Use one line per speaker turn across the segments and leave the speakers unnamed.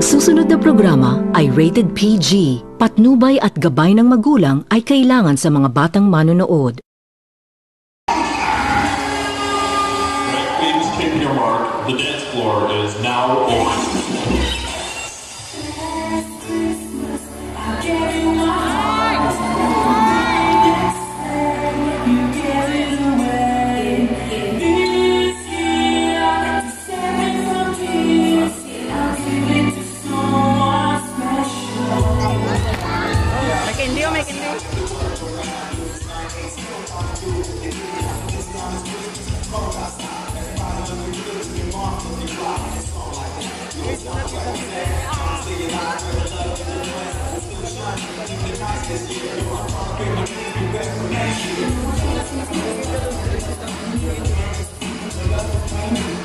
Ang susunod na programa ay rated PG. Patnubay at gabay ng magulang ay kailangan sa mga batang manonood.
Please take your mark. The dance floor is now open.
Thank you.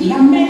La La